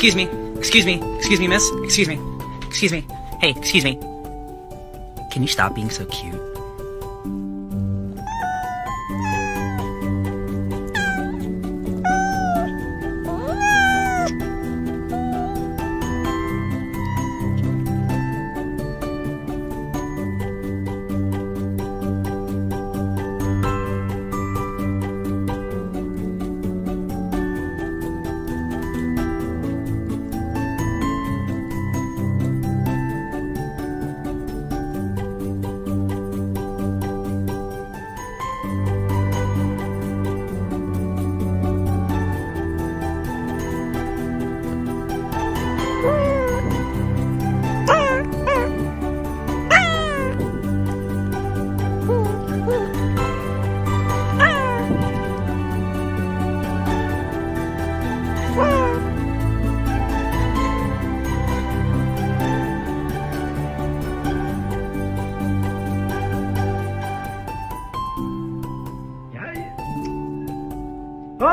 Excuse me. Excuse me. Excuse me, miss. Excuse me. Excuse me. Hey, excuse me. Can you stop being so cute? Oh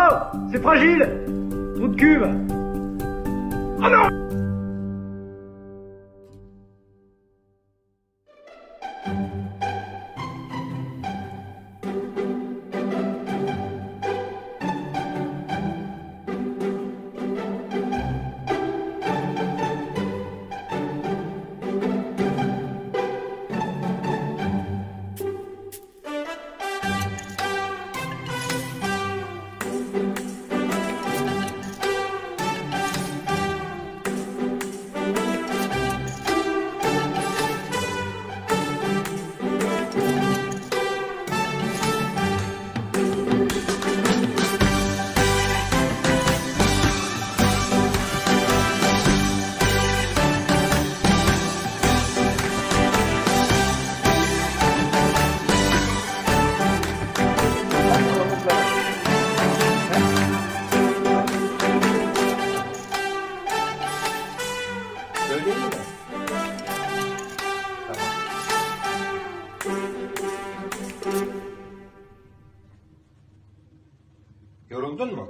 C'est fragile. Trou de cuve Oh non 问吗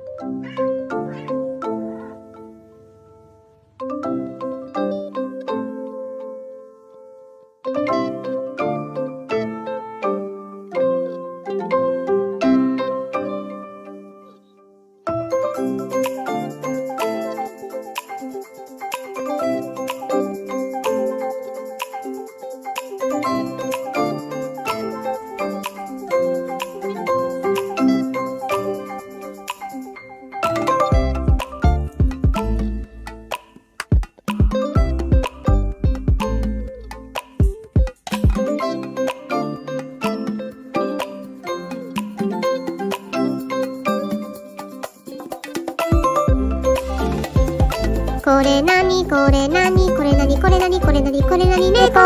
これなにこれなにこれなにこれなにこれなにこれなに猫」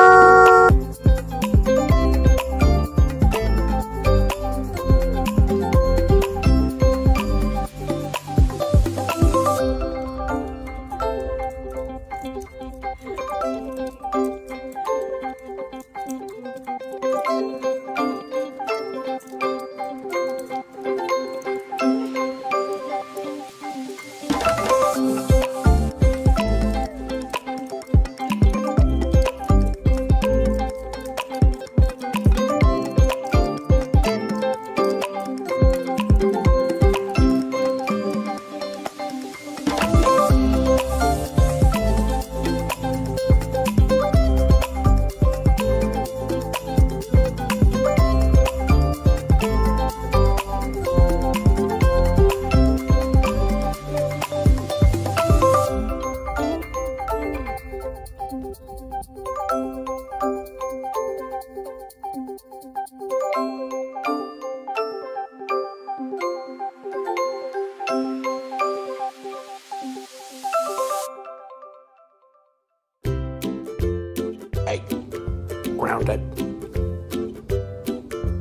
「Grounded.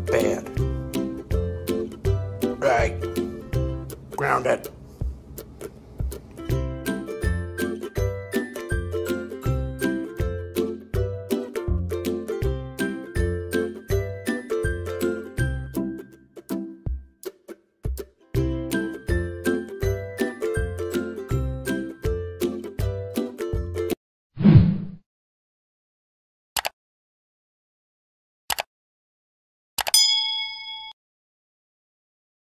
Bad. Right. Grounded.